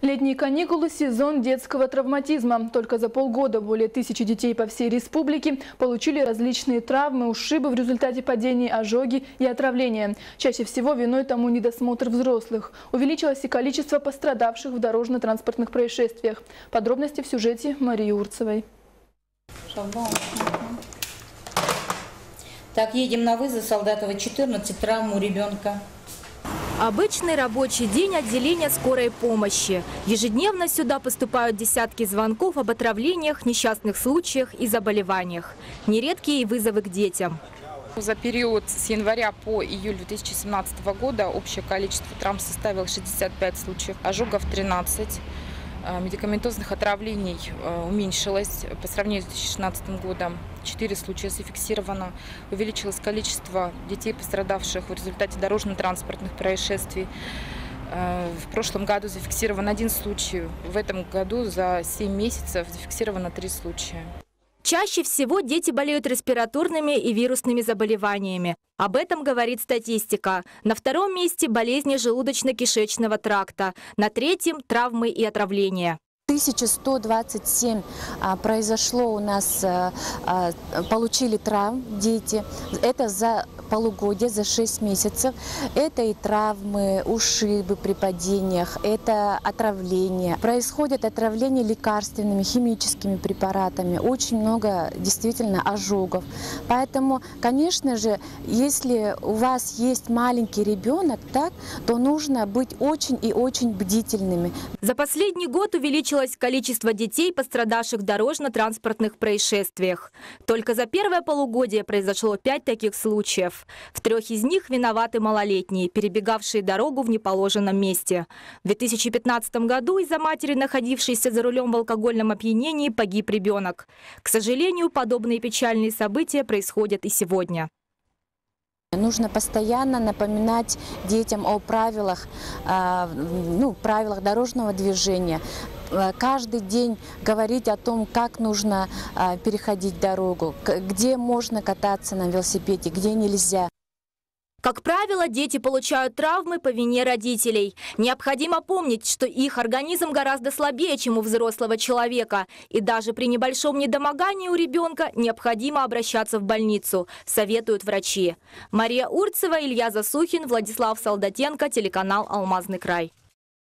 Летние каникулы – сезон детского травматизма. Только за полгода более тысячи детей по всей республике получили различные травмы, ушибы в результате падений, ожоги и отравления. Чаще всего виной тому недосмотр взрослых. Увеличилось и количество пострадавших в дорожно-транспортных происшествиях. Подробности в сюжете Марии Урцевой. Так, едем на вызов Солдатова 14, травму ребенка. Обычный рабочий день отделения скорой помощи. Ежедневно сюда поступают десятки звонков об отравлениях, несчастных случаях и заболеваниях. Нередкие и вызовы к детям. За период с января по июль 2017 года общее количество травм составило 65 случаев, ожогов 13, Э, медикаментозных отравлений э, уменьшилось по сравнению с 2016 годом. Четыре случая зафиксировано. Увеличилось количество детей, пострадавших в результате дорожно-транспортных происшествий. Э, в прошлом году зафиксирован один случай. В этом году за 7 месяцев зафиксировано три случая. Чаще всего дети болеют респираторными и вирусными заболеваниями. Об этом говорит статистика. На втором месте болезни желудочно-кишечного тракта. На третьем – травмы и отравления. 1127 а, произошло у нас, а, а, получили травм дети. Это за полугодие, за 6 месяцев. Это и травмы, ушибы при падениях, это отравление. Происходит отравление лекарственными, химическими препаратами. Очень много действительно ожогов. Поэтому, конечно же, если у вас есть маленький ребенок, так, то нужно быть очень и очень бдительными. За последний год увеличилось количество детей, пострадавших в дорожно-транспортных происшествиях. Только за первое полугодие произошло пять таких случаев. В трех из них виноваты малолетние, перебегавшие дорогу в неположенном месте. В 2015 году из-за матери, находившейся за рулем в алкогольном опьянении, погиб ребенок. К сожалению, подобные печальные события происходят и сегодня. Нужно постоянно напоминать детям о правилах, а, ну, правилах дорожного движения. Э, каждый день говорить о том, как нужно а, переходить дорогу, где можно кататься на велосипеде, где нельзя. Как правило, дети получают травмы по вине родителей. Необходимо помнить, что их организм гораздо слабее, чем у взрослого человека. И даже при небольшом недомогании у ребенка необходимо обращаться в больницу, советуют врачи. Мария Урцева, Илья Засухин, Владислав Солдатенко, телеканал «Алмазный край».